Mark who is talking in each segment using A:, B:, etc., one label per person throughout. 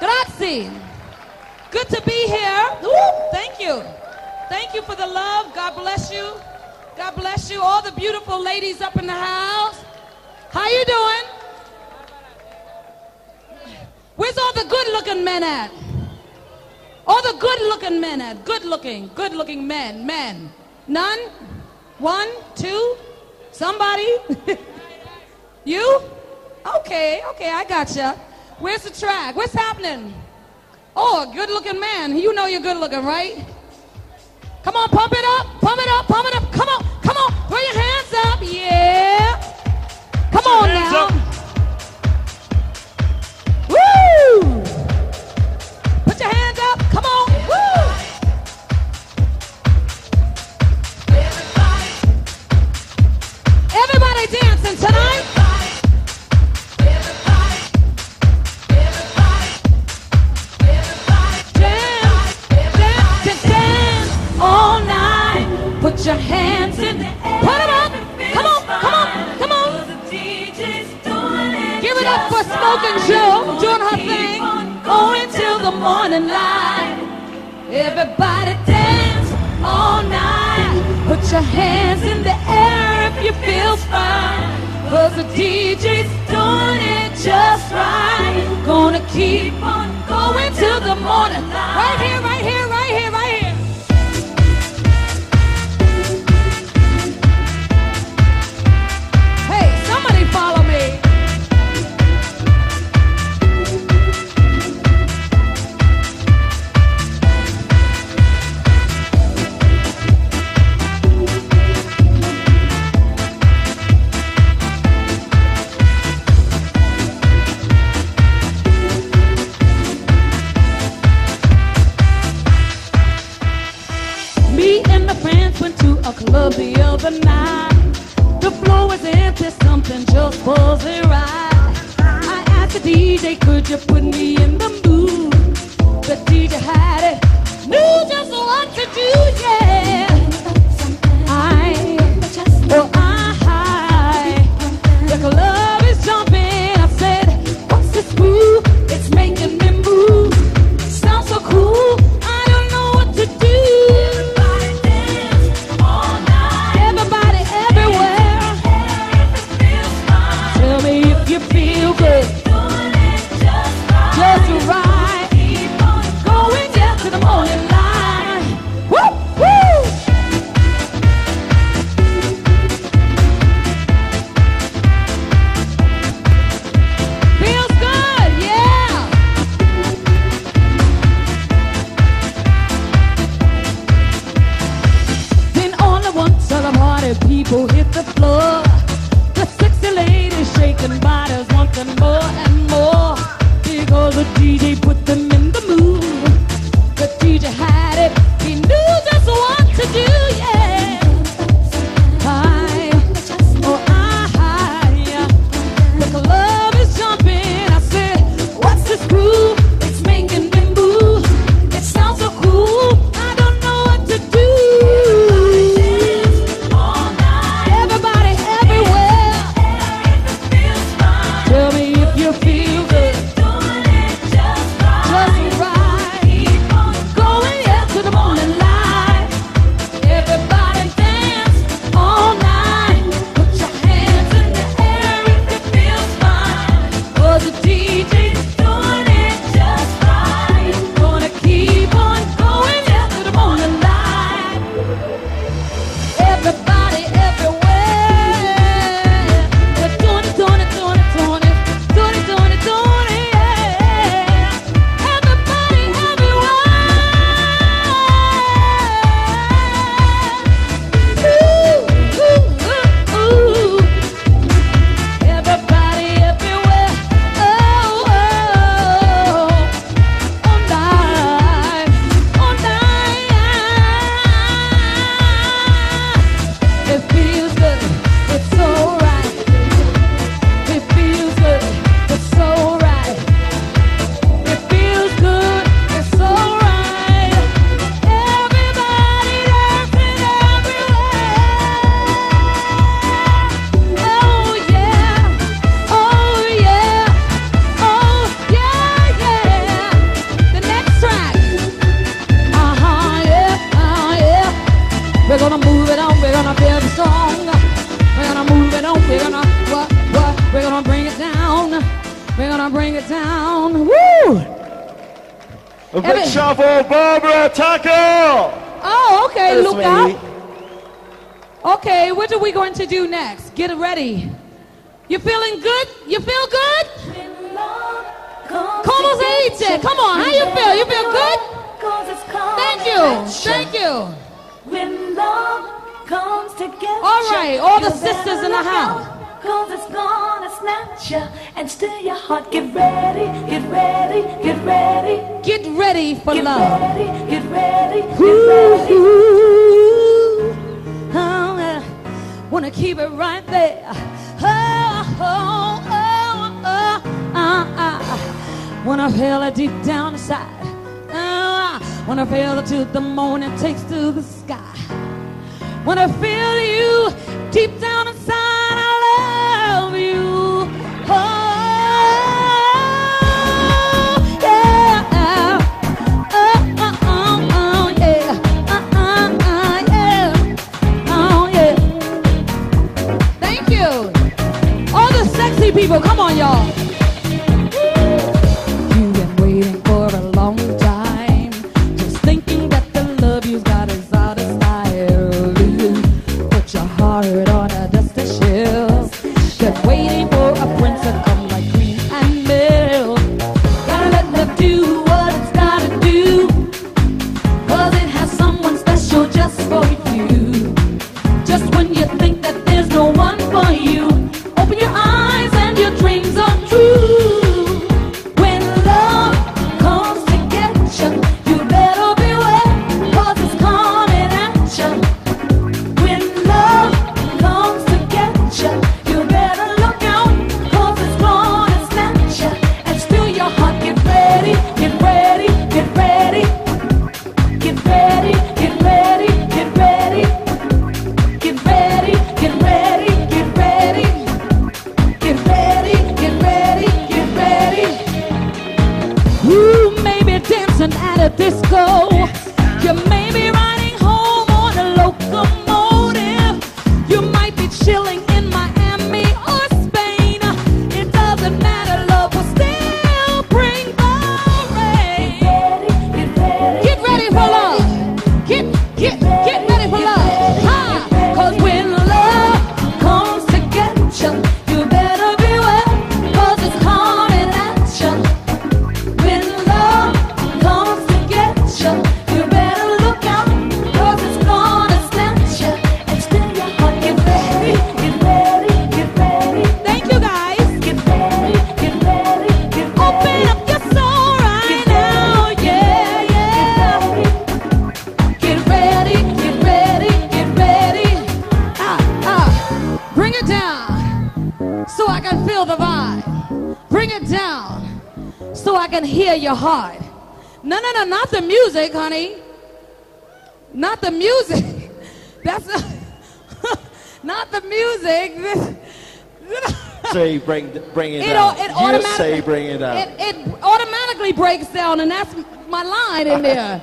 A: Grazie. Good to be here. Ooh, thank you. Thank you for the love. God bless you. God bless you. All the beautiful ladies up in the house. How you doing? Where's all the good-looking men at? All the good-looking men at? Good-looking, good-looking men, men. None? One, two? Somebody? you? Okay, okay, I gotcha. Where's the track? What's happening? Oh, a good-looking man. You know you're good-looking, right? Come on, pump it up, pump it up, pump it up. Come on, come on, throw your hands up. Yeah. Come
B: Put
A: on now.
B: up.
A: Woo! Put your hands up. Come on. Woo! Everybody dancing tonight. Everybody dance all night. Put your hands in the air if you feel fine. Cause the DJ's doing it just right. Gonna keep on going till the morning light. Right here, right here, Was empty, something just wasn't right. I asked the DJ, could you put me in the mood? The DJ had it, knew just what to do, yeah. Bring it down. Woo!
B: A big shout for Barbara Tucker!
A: Oh, okay,
B: That's
A: Luca.
B: me.
A: Okay, what are we going to do next? Get ready. You feeling good? You feel good? ¿Cómo se dice? Come on, how you feel? You feel good? Thank you. Thank you.
C: When love comes together.
A: All right, all the sisters in the house.
C: Cause it's gonna snatch you and steal your heart. Get ready, get ready, get ready.
A: Get ready for
C: Get
A: love.
C: ready, get ready, get
A: Ooh,
C: ready.
A: oh, yeah. Wanna keep it right there. Oh, oh, oh, oh, uh. Wanna feel it deep down inside. Oh, wanna feel it till the morning takes to the sky. Wanna feel you deep down people, come on, dancing I can hear your heart. No, no, no, not the music, honey. Not the music. That's not the music.
B: Say bring bring it
A: It,
B: down.
A: it
B: you
A: automatically
B: say bring it down.
A: It, it automatically breaks down, and that's my line in there.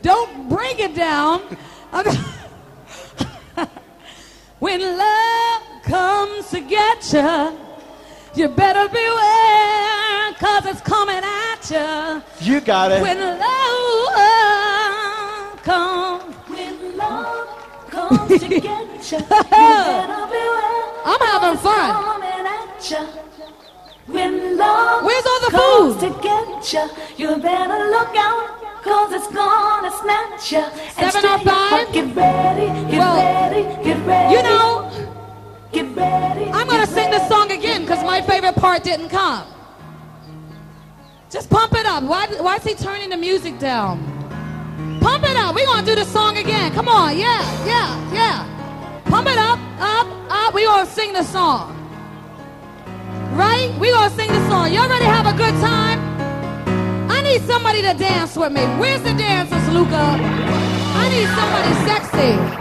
A: Don't break it down. when love comes to get you, you better beware, cause it's coming at you.
B: you got it.
A: When love comes,
C: When love comes to get you, you better beware.
A: I'm having fun.
C: Coming at you. When love
A: Where's all the
C: comes
A: food?
C: to get you, you better look out, cause it's gonna snatch you. and steal your
A: 705?
C: heart. Get ready, get
A: Well,
C: ready, get ready.
A: You know,
C: get ready.
A: I'm gonna sing this song again because my favorite part didn't come. Just pump it up. Why, why is he turning the music down? Pump it up. We're gonna do the song again. Come on. Yeah, yeah, yeah. Pump it up, up, up. We're gonna sing the song. Right? We're gonna sing the song. Y'all ready to have a good time? I need somebody to dance with me. Where's the dancers, Luca? I need somebody sexy.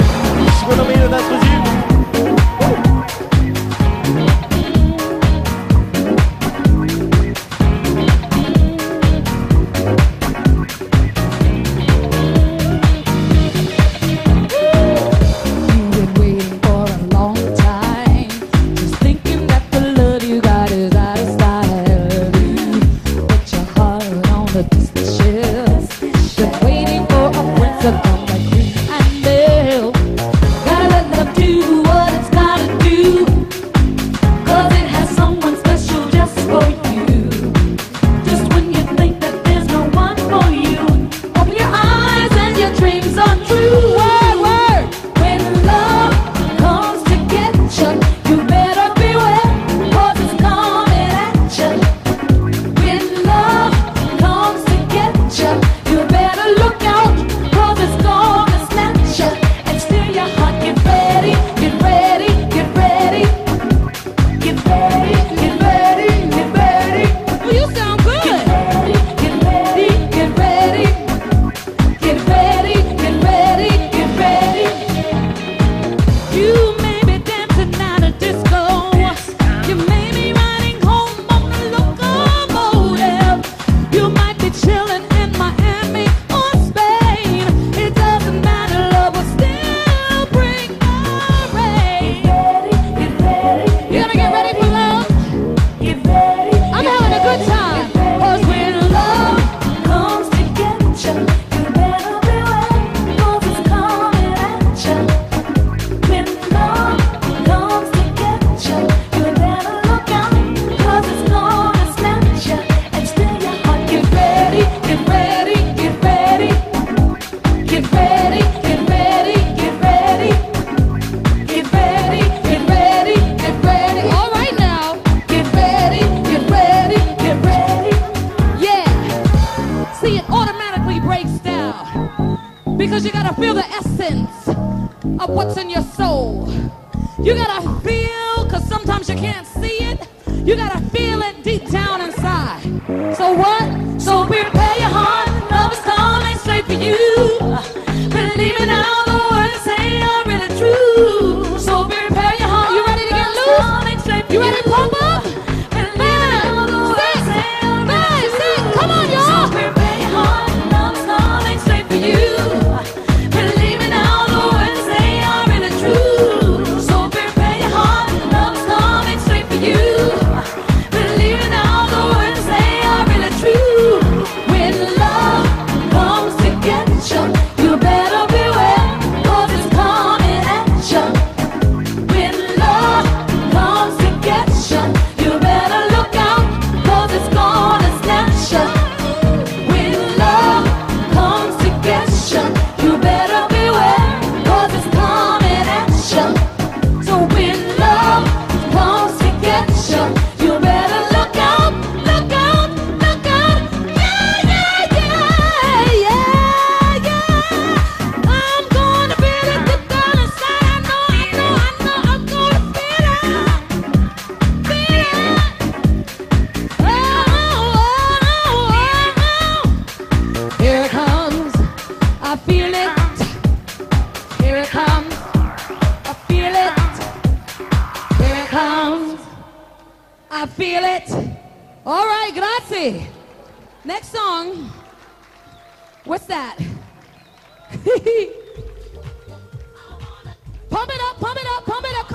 A: die. So what? I feel it. Here it comes. I feel it. Here it comes. I feel it. All right, grazie. Next song. What's that? pump it up, pump it up, pump it up.